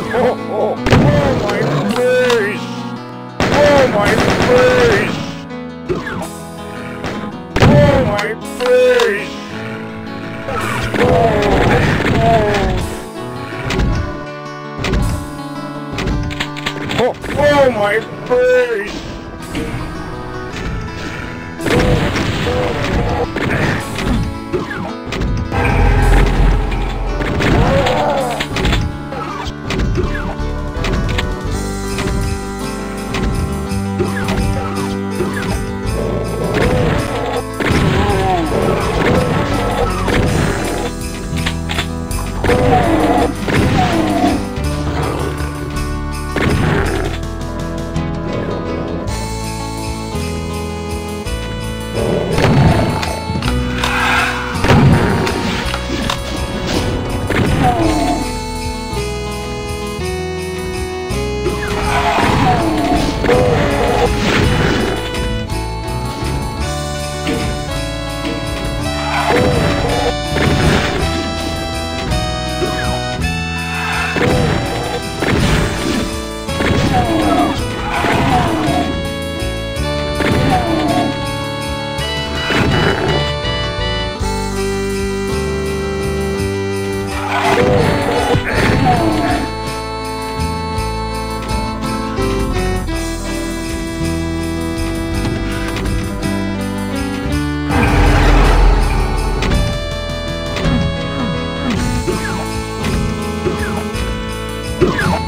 Oh, oh, oh my face! Oh my face! Oh my face! Oh, oh. Oh, my face! Oh!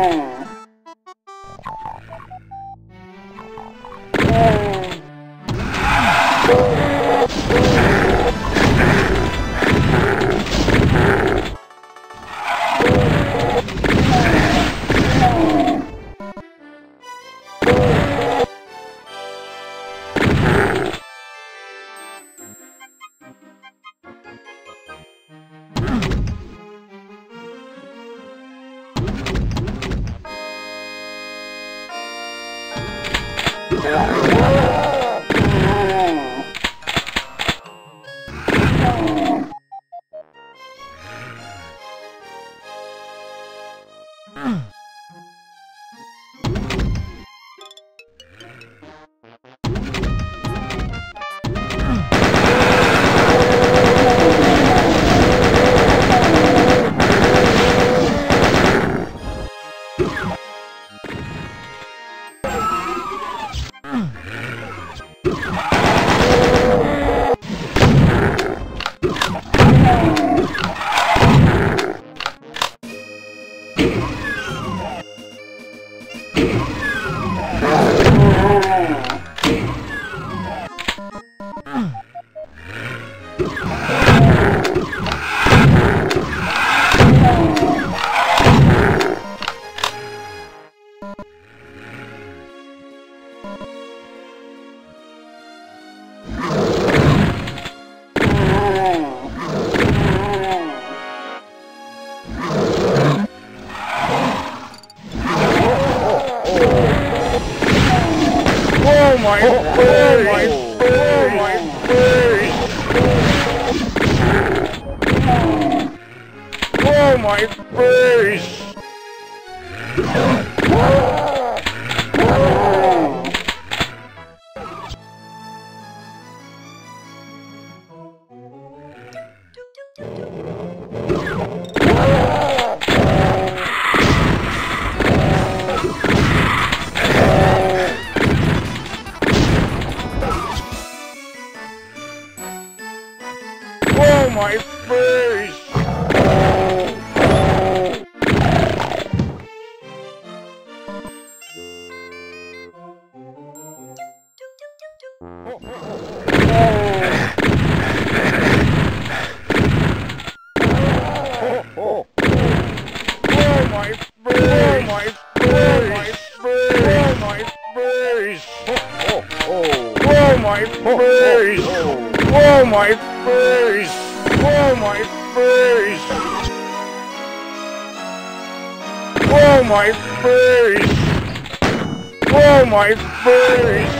Amen. Yeah. Oh my oh, oh my! Oh my face! Oh my face! my face! Oh my face! Oh my face! Oh my face!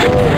Whoa.